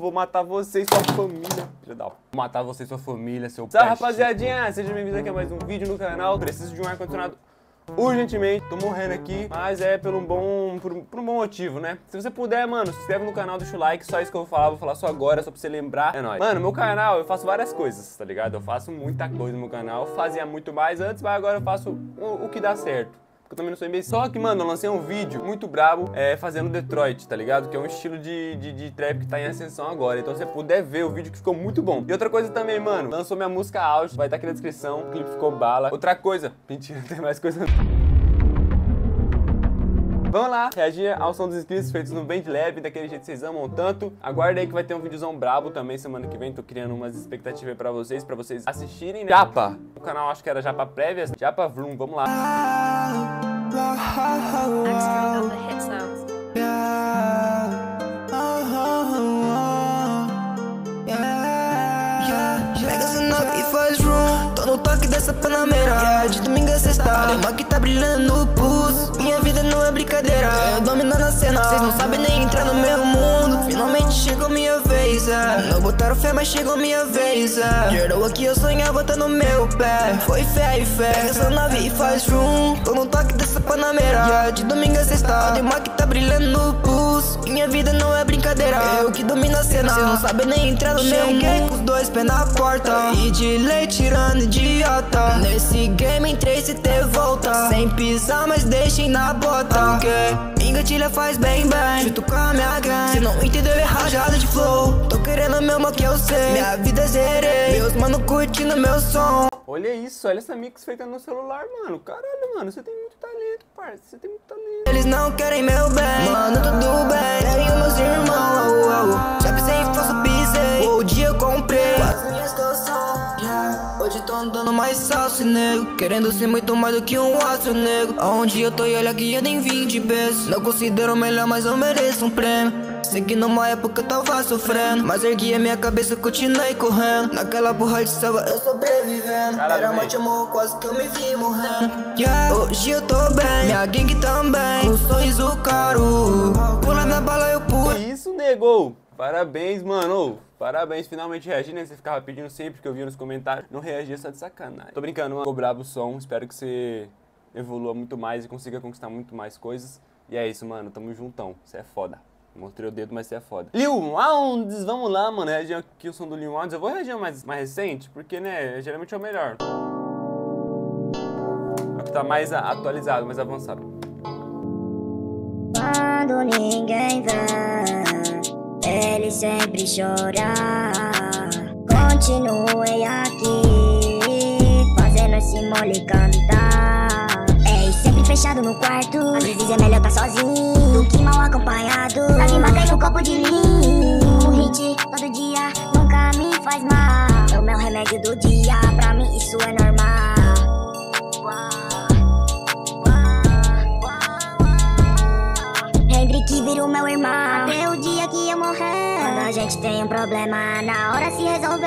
vou matar você e sua família. Filha da... Vou matar você e sua família, seu Salve, rapaziadinha, seja bem-vindo aqui a mais um vídeo no canal. Preciso de um ar-condicionado urgentemente. Tô morrendo aqui, mas é por um bom, por, por, um bom motivo, né? Se você puder, mano, se inscreve no canal, deixa o like, só isso que eu vou falar, vou falar só agora, só pra você lembrar. É nóis. Mano, meu canal, eu faço várias coisas, tá ligado? Eu faço muita coisa no meu canal, fazia muito mais antes, mas agora eu faço o, o que dá certo eu também não sou imbecil. Só que, mano, eu lancei um vídeo muito brabo é, fazendo Detroit, tá ligado? Que é um estilo de, de, de, trap que tá em ascensão agora. Então, se você puder ver o vídeo que ficou muito bom. E outra coisa também, mano, lançou minha música Out, vai estar tá aqui na descrição, o clipe ficou bala. Outra coisa, mentira, tem mais coisa. Vamos lá, reagir ao som dos inscritos feitos no Band Lab, daquele jeito que vocês amam tanto. Aguarda aí que vai ter um videozão brabo também semana que vem. Tô criando umas expectativas aí pra vocês, pra vocês assistirem, né? Japa! O canal acho que era Japa Prévia. Japa Vroom, vamos lá. Essa nota e faz room Tô no toque dessa panameira De domingo a sexta A que tá brilhando no pulso. Minha vida não é brincadeira Eu dominando a cena. Vocês não sabem nem entrar no meu mundo. Finalmente minha vez, é Não botaram fé, mas chegou minha vez, é Gerou aqui, eu sonhava, tá no meu pé. Foi fé e fé. Pega essa nave e faz room Tô no toque dessa panameira yeah, De domingo a sexta. A que tá brilhando no pulso. Minha vida não é brincadeira. Eu que domino a cena. Vocês não sabem nem entrar no meu mundo com os dois pés na porta. E de lei tirando idiota. Nesse game entrei se ter volta. Sem pisar, mas deixem na bota. Okay. Engatilha faz bem, bem. Chuto com a minha gang Se não entendeu, é rajada de Mesmo que eu sei Minha vida zerei Meus mano curtindo meu som Olha isso, olha essa mix feita no celular, mano. Caralho, mano, você tem muito talento, parça. Você tem muito talento. Eles não querem meu bem, mano, tudo bem. Peguem meus irmãos, oh, oh. já pensei em faço pisei. O dia eu comprei. Quase minhas Hoje tô andando mais salso, nego Querendo ser muito mais do que um astro, nego Aonde eu tô e olha que eu nem 20 pesos Não considero melhor, mas eu mereço um prêmio Sei que numa época eu tava sofrendo Mas ergui a minha cabeça, continuei correndo Naquela porra de selva eu sobrevivendo Era morte amor, quase que eu me vi morrendo yeah, Hoje eu tô bem, minha gangue também Um sorriso caro Pula minha bala, eu pulo Isso, nego! Parabéns, mano! Parabéns, finalmente reagi, né? Você ficava pedindo sempre que eu via nos comentários. Não reagia só de sacanagem. Tô brincando, mano. Ficou brabo o som. Espero que você evolua muito mais e consiga conquistar muito mais coisas. E é isso, mano. Tamo juntão. Você é foda. Mostrei o dedo, mas você é foda. Lil Wounds, vamos lá, mano. Reagir aqui o som do Lil Wounds. Eu vou reagir mais, mais recente, porque, né, geralmente é o melhor. É o que tá mais atualizado, mais avançado. Quando ninguém vê ele sempre chora. Continue aqui, fazendo esse mole cantar. Sempre fechado no quarto. Às vezes é melhor tá sozinho do que mal acompanhado. A rima tem um copo de linho. Um hit todo dia nunca me faz mal. É o meu remédio do dia, pra mim isso é normal. Vira o meu irmão. Até o dia que eu morrer. Quando a gente tem um problema, na hora se resolver.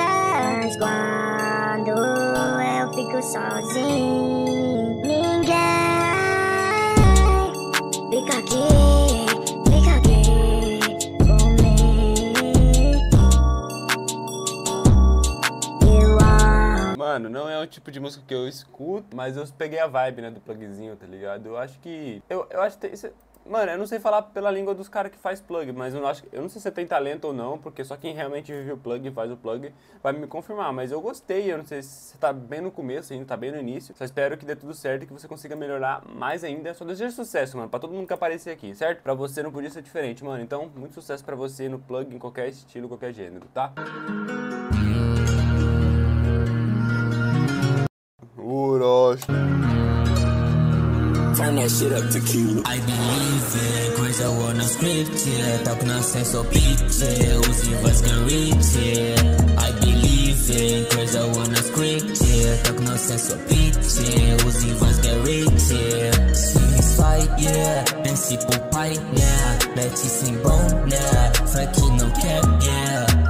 Mas quando eu fico sozinho, ninguém Mano, não é o tipo de música que eu escuto, mas eu peguei a vibe, né, do plugzinho, tá ligado? Eu acho que. Eu, eu acho que isso. Mano, eu não sei falar pela língua dos caras que faz plug, mas eu não, acho, eu não sei se tem talento ou não, porque só quem realmente vive o plug e faz o plug vai me confirmar. Mas eu gostei, eu não sei se você tá bem no começo ainda, tá bem no início. Só espero que dê tudo certo e que você consiga melhorar mais ainda. Só desejo sucesso, mano, pra todo mundo que aparecer aqui, certo? Pra você não podia ser diferente, mano. Então, muito sucesso pra você no plug, em qualquer estilo, qualquer gênero, tá? Orochi. that shit up tequila. I believe it, grace I wanna script it. Talk nonsense, so bitch it. Uzi was can reach it. I believe it, grace I wanna script it. Talk nonsense, so bitch it. Uzi was can reach it. Suicide, yeah. Nancy Popeye, yeah. Betty Simbone, yeah. Frankie no cap, yeah.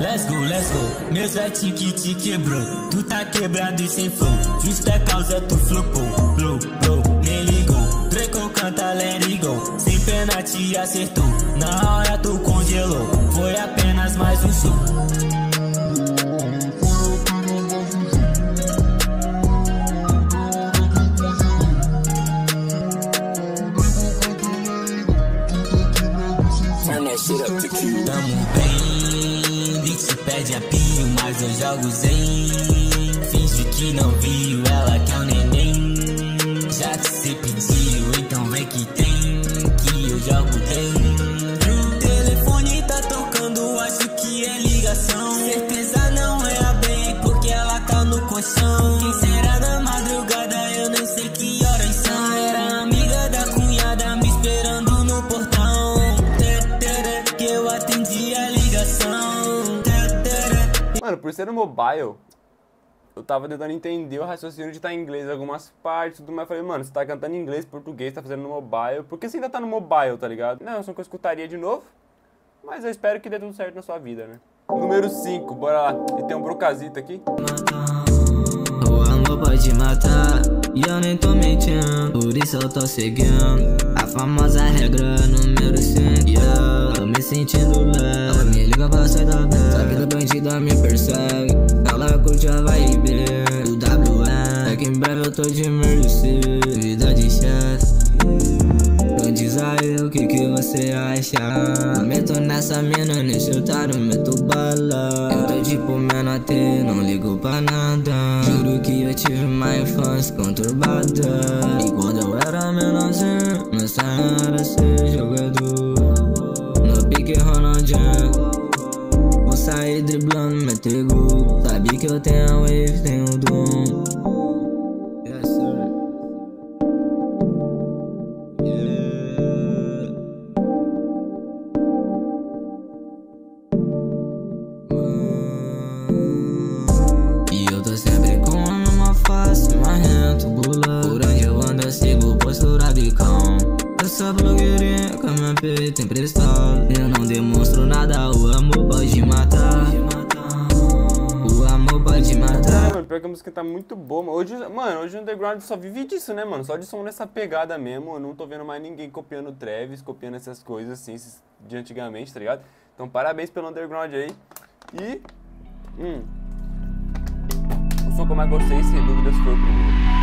Let's go, let's go. Meus é tique que quebrou. Tu tá quebrado e sem flow. Vista causa tu flopou. Blow, blow. canta Let It Go. Sem pena te acertou. Na hora tu congelou. Foi apenas mais um som Tamo bem, Bix pede a pio, mas eu jogo zen. Finge que não viu, ela quer que tem, que eu jogo dentro. O telefone tá tocando, acho que é ligação. Certeza não é a bem, porque ela tá no colchão. Quem será na madrugada, eu nem sei que horas são. Era amiga da cunhada, me esperando no portão. Que eu atendi a ligação. Mano, por ser no mobile, eu tava tentando entender o raciocínio de estar em inglês em algumas partes tudo mais. Eu falei, mano, você tá cantando em inglês, português, tá fazendo no mobile. Por que você ainda tá no mobile, tá ligado? Não, só que eu escutaria de novo. Mas eu espero que dê tudo certo na sua vida, né? Número 5, bora lá. E tem um brocazito aqui. O amor pode matar E eu nem tô mentindo Por isso eu tô seguindo A famosa regra número 5 yeah, Tô me sentindo Ela me liga pra sair da bed Só que da bandida me persegue Ela curte a vibe do WM É que em breve eu tô de Mercy Vida de chefe então diz aí o que que você acha. Meto nessa mina, nesse otário, meto bala. Eu tô tipo menor não ligo pra nada. Juro que eu tive uma infância conturbada E quando eu era menorzinho, sonho era ser jogador sair driblando, meter gol Sabe que eu tenho a wave, tenho o dom. Yes, sir. E eu tô sempre com uma face marrento, bula Por onde eu ando eu sigo postura de cão. Eu sou blogueirinha com minha peita emprestada pior que a música tá muito boa. mano. Hoje, mano, hoje o Underground só vive disso, né, mano? Só de som nessa pegada mesmo. Eu não tô vendo mais ninguém copiando Travis, copiando essas coisas assim, de antigamente, tá ligado? Então, parabéns pelo Underground aí. E. Hum. O som que eu mais gostei, sem dúvidas, foi o primeiro.